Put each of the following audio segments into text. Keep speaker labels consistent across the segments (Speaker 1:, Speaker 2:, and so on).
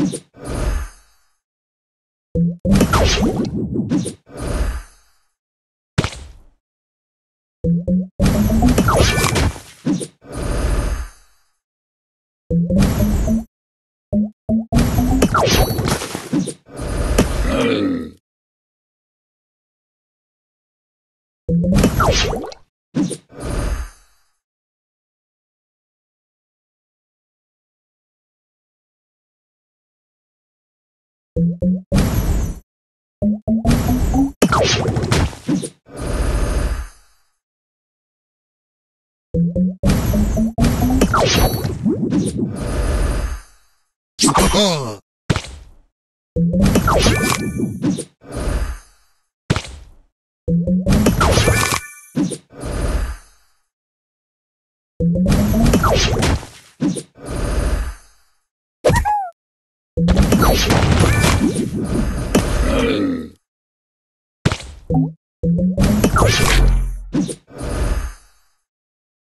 Speaker 1: you Hey.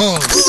Speaker 1: Oh.